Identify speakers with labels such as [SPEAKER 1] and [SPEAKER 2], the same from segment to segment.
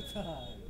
[SPEAKER 1] time.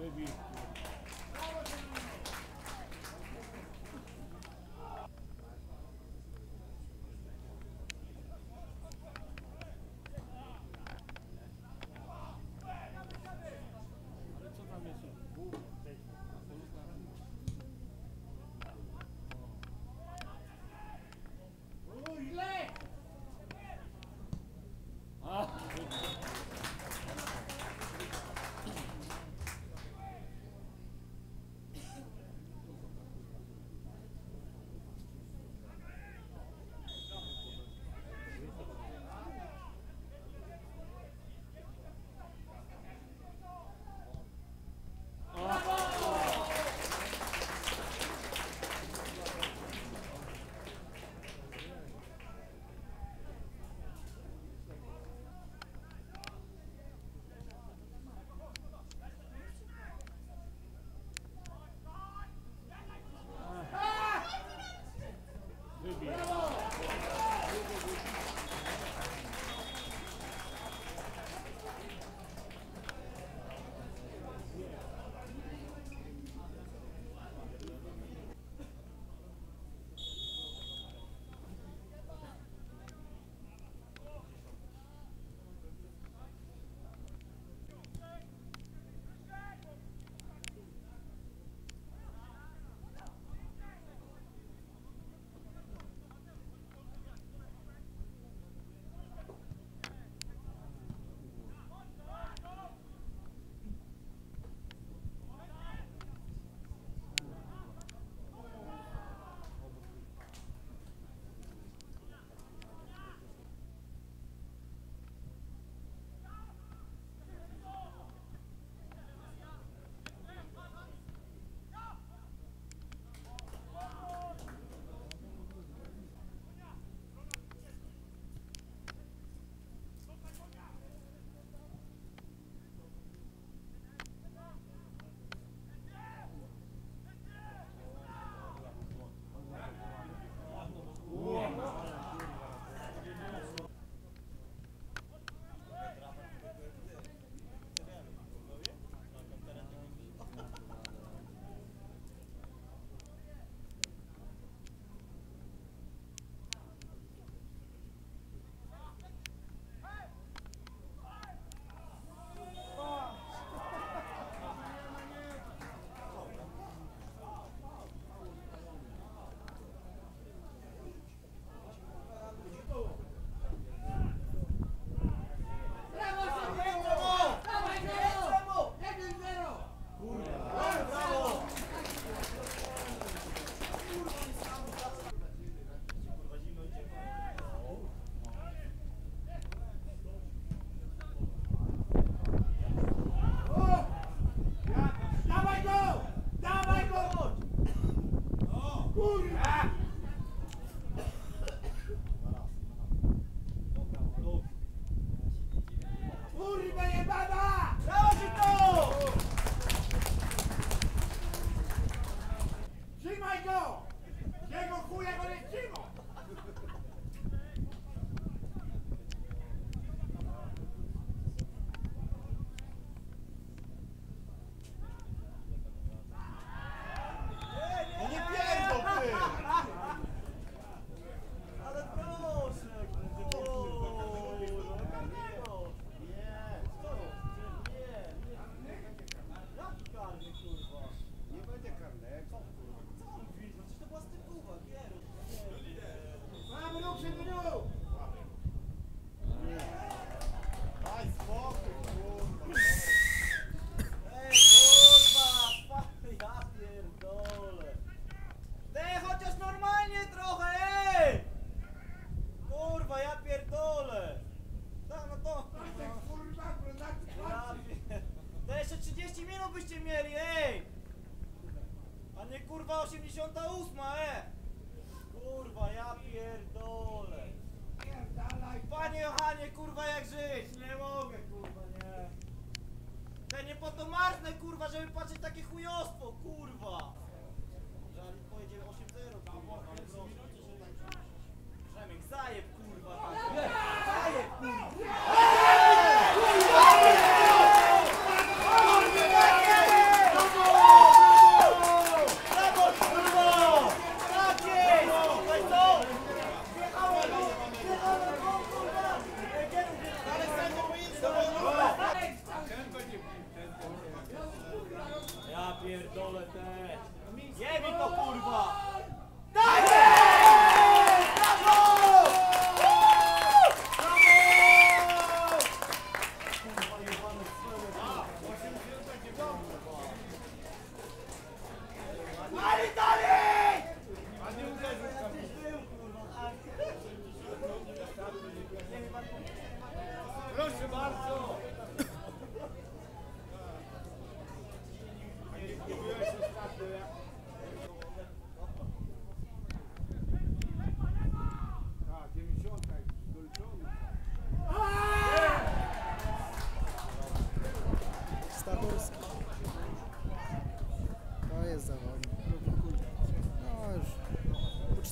[SPEAKER 1] Maybe. Glory.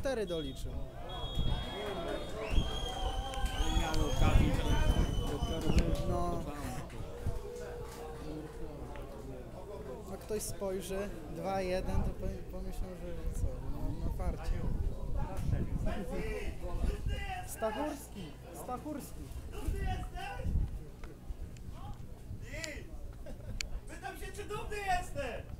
[SPEAKER 1] 4 doliczył. No. no ktoś spojrzy 2-1 to pomyślą, że co, no, na farcie. Stachurski, Stachurski. Ty? Pytam się, czy dumny jesteś?